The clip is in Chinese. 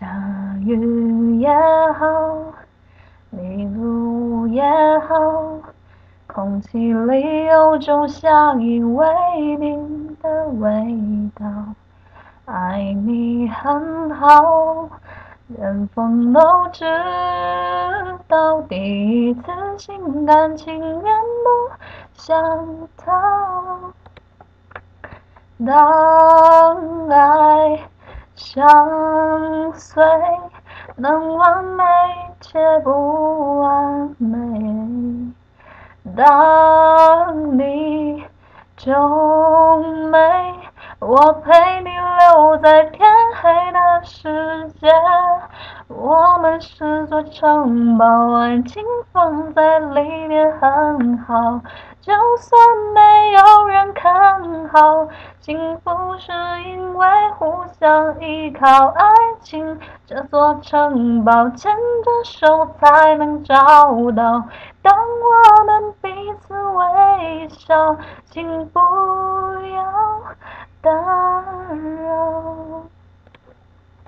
下雨也好，迷路也好，空气里有种相依为命的味道。爱你很好，连风都知道，第一次心甘情愿不想逃。当爱相最，能完美且不完美。当你皱眉，我陪你留在天黑的世界。我们是座城堡，安静放在里面很好。就算没有人看好，幸福是因为互相依靠。爱情这座城堡，牵着手才能找到。当我们彼此微笑，请不要。